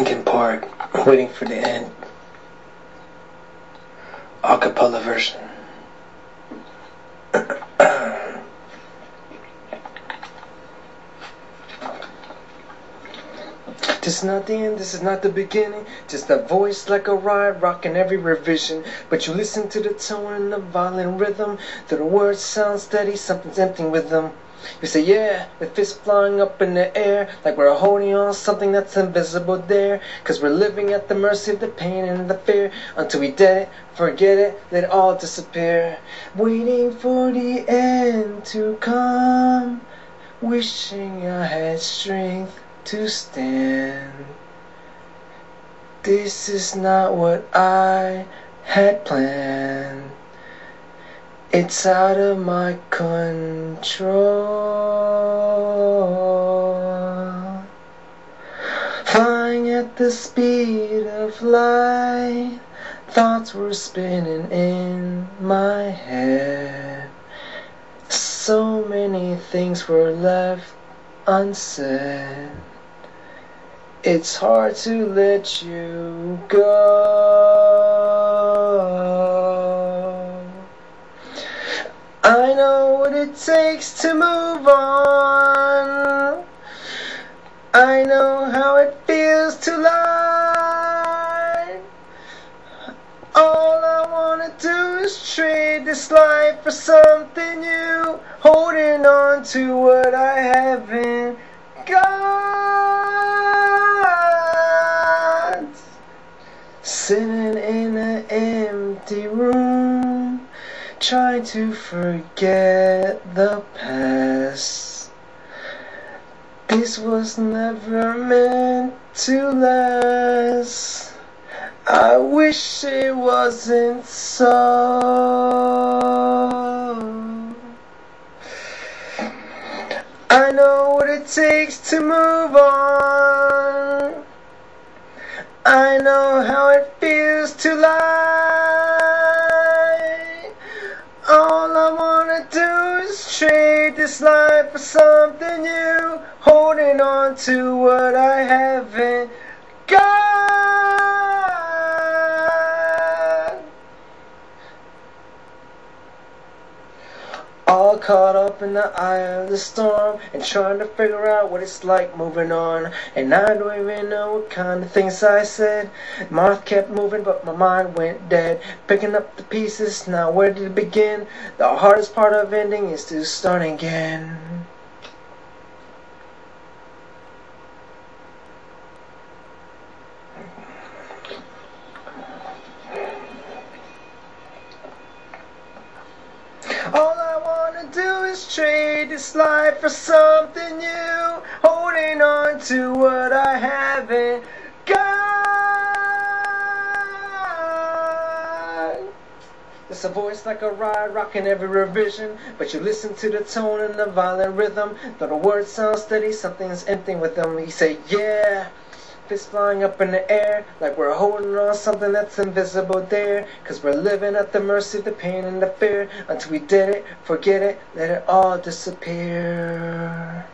Linkin Park, waiting for the end. Acapella version. This is not the end, this is not the beginning. Just a voice like a riot, rocking every revision. But you listen to the tone and the violent rhythm. The words sound steady, something's empty with them. You say, yeah, with fists flying up in the air, like we're holding on something that's invisible there. Cause we're living at the mercy of the pain and the fear. Until we dead it, forget it, let it all disappear. Waiting for the end to come. Wishing I had strength to stand. This is not what I had planned. It's out of my control. Flying at the speed of light, thoughts were spinning in my head. So many things were left unsaid. It's hard to let you go. I know what it takes to move on. I know how it feels to lie. All I wanna do is trade this life for something new. Holding on to what I haven't got. Sitting in an empty room, trying to forget the past. This was never meant to last. I wish it wasn't so. I know what it takes to move on. I know how it feels to lie. All I wanna do is trade this life for something new. Holding on to what I haven't got. All caught up in the eye of the storm and trying to figure out what it's like moving on. And I don't even know what kind of things I said. My mouth kept moving, but my mind went dead. Picking up the pieces, now where did it begin? The hardest part of ending is to start again. All I wanna is trade this life for something new. Holding on to what I haven't got. It's a voice like a ride, rocking every revision. But you listen to the tone and the violent rhythm. Though the words sound steady, something's empty with them. You say, yeah. Fists flying up in the air like we're holding on something that's invisible there. Cause we're living at the mercy of the pain and the fear. Until we did it, forget it, let it all disappear.